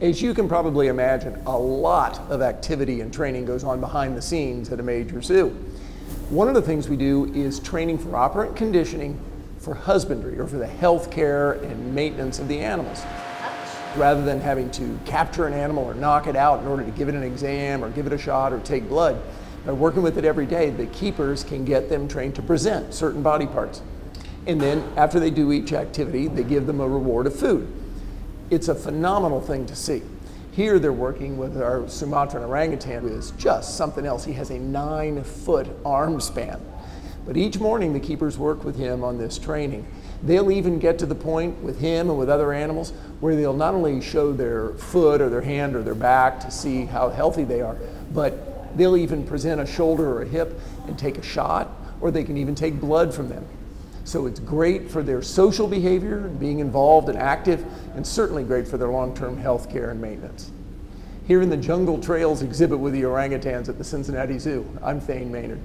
As you can probably imagine, a lot of activity and training goes on behind the scenes at a major zoo. One of the things we do is training for operant conditioning for husbandry or for the health care and maintenance of the animals. Rather than having to capture an animal or knock it out in order to give it an exam or give it a shot or take blood, by working with it every day, the keepers can get them trained to present certain body parts. And then after they do each activity, they give them a reward of food it's a phenomenal thing to see. Here they're working with our Sumatran orangutan, who is just something else. He has a nine foot arm span. But each morning the keepers work with him on this training. They'll even get to the point with him and with other animals where they'll not only show their foot or their hand or their back to see how healthy they are, but they'll even present a shoulder or a hip and take a shot, or they can even take blood from them. So it's great for their social behavior, being involved and active, and certainly great for their long-term health care and maintenance. Here in the Jungle Trails exhibit with the orangutans at the Cincinnati Zoo, I'm Thane Maynard.